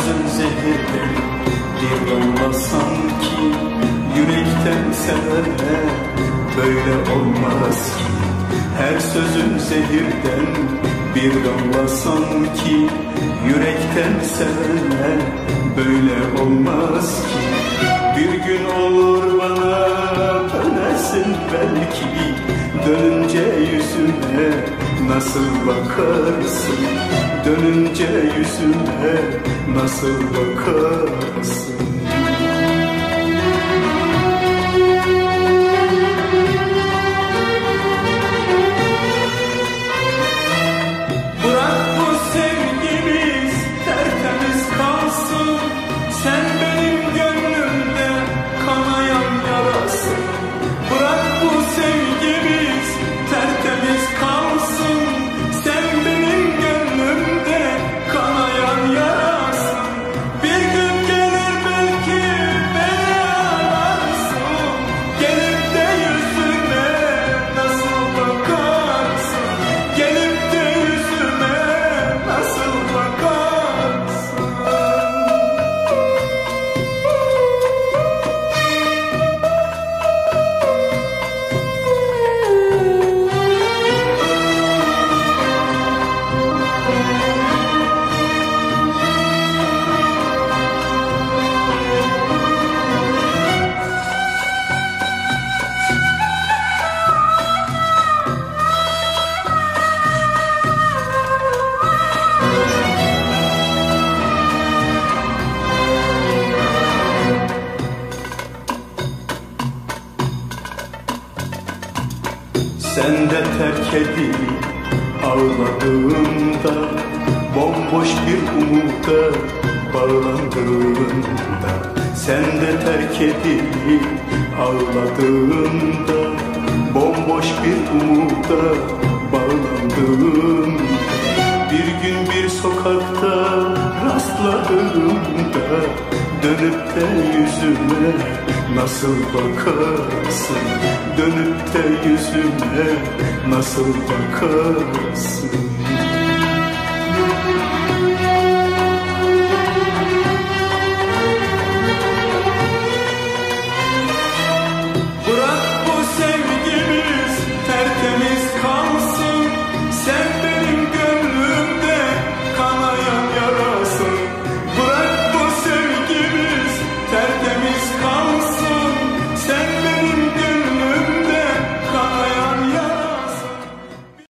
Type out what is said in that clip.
sözün zehirli bir damla sanki. Yürekten sevene böyle olmaz ki. Her sözün zehirden bir damla sanki. Yürekten sevene böyle olmaz ki. Bir gün olur bana dönersin belki. Dönünce yüzüme nasıl bakarsın? Dönünce yüzüme nasıl bakarsın Sen de terk edip ağladığında Bomboş bir umuda bağlandığında Sen de terk edip ağladığında Bomboş bir umuda bağlandığında Bir gün bir sokakta rastladığımda Dönüp de yüzüme nasıl bakarsın? Dönüp de yüzüme nasıl bakarsın